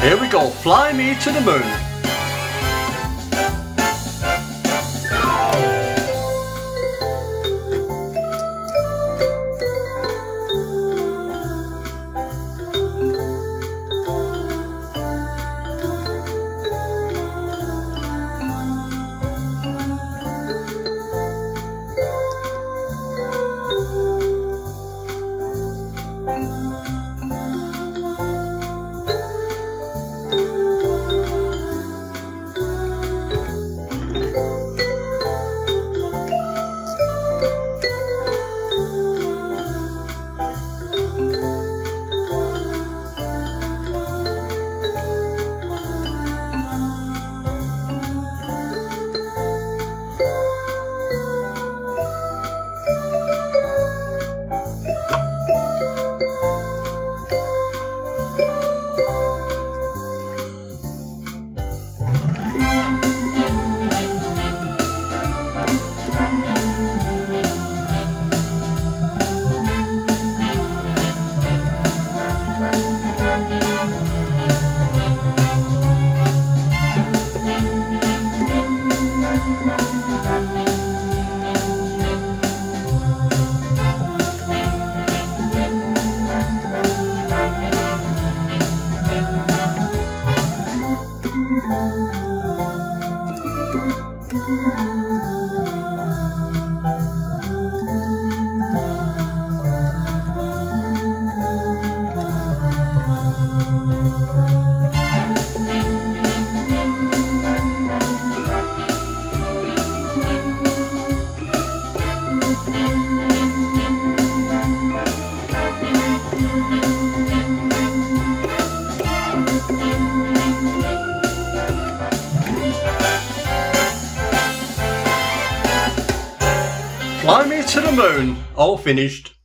Here we go, fly me to the moon. Fly me to the moon. All finished.